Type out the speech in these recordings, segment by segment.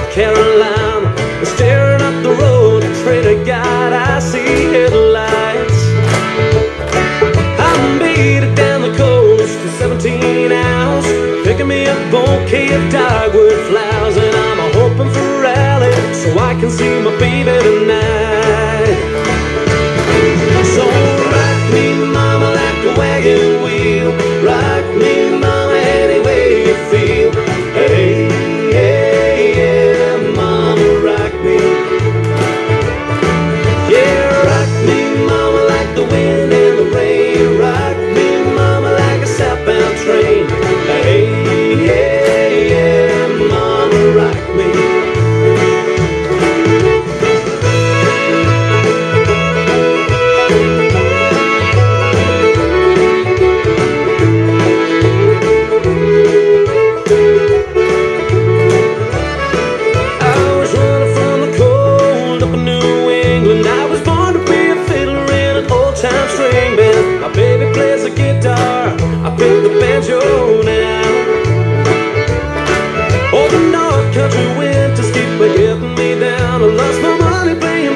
North Carolina. Staring up the road, trader God, I see headlights. I'm it down the coast to 17 hours. Picking me a bouquet of dogwood flowers, and I'm hoping for a rally so I can see my baby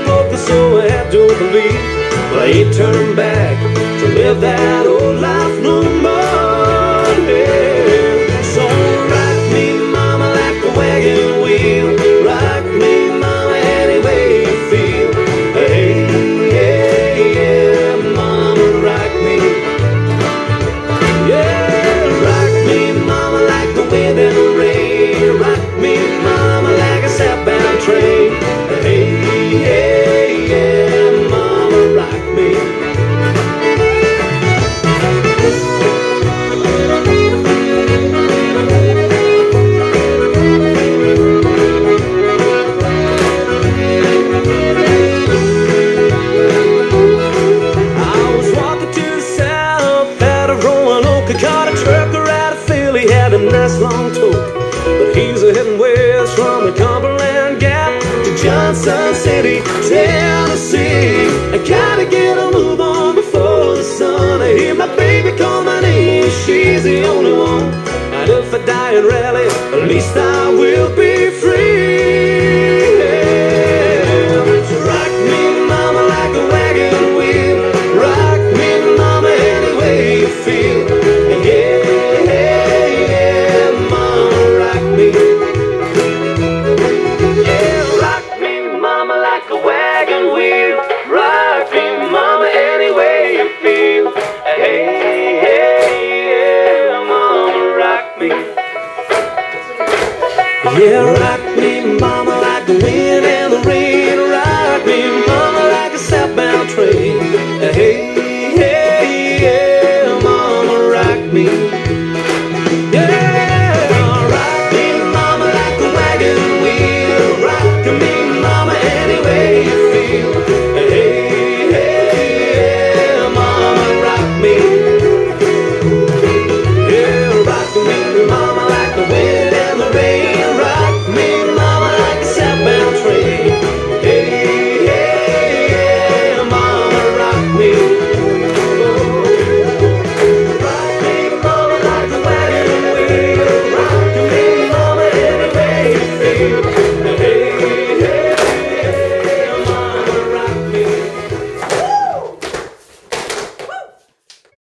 money so I had to believe. But I ain't turning back to live that Johnson City, Tennessee. I gotta get a move on before the sun. I hear my baby call my name, she's the only one. And if I die in rally, at least I will be Yeah, rock me, mama, like the wind